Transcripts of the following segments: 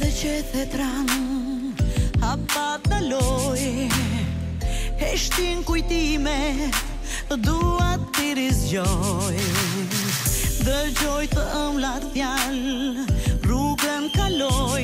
dhe që the tram A pat në loj E shtin kujtime Dua të rizgjoj Dhe gjoj të ëmlat fjal Rrugën kaloj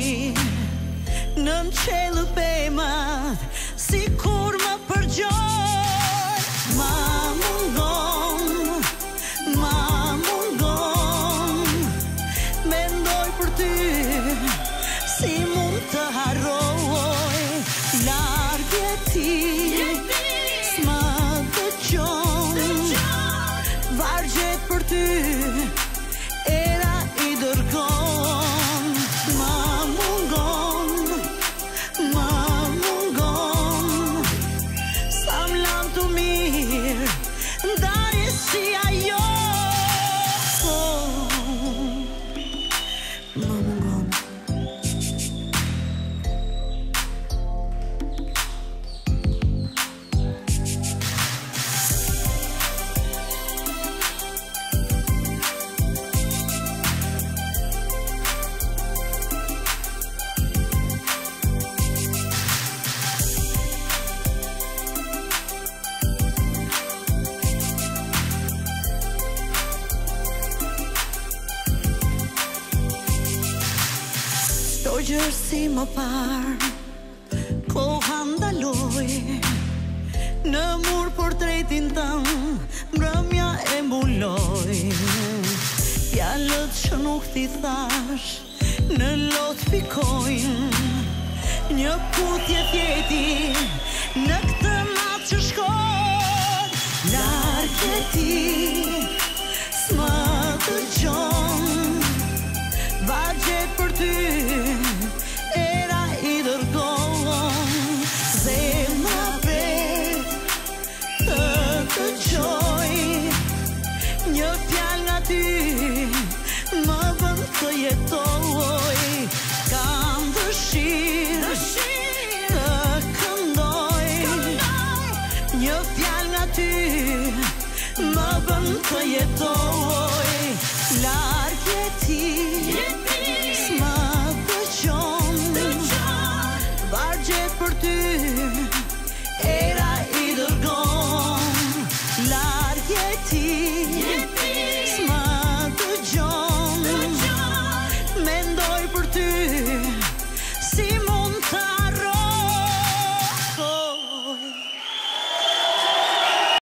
gjërë si më parë Koha ndaloj Në murë për tretin të Mërëmja e mbuloj Ja lëtë që nuk ti thash Në lotë pikojnë Një putje tjeti Në këtë matë që shkojnë Larketi ty Më bën të jetoj Larkë e ti Së më Vargje për ty Era i dërgon Larkë e ti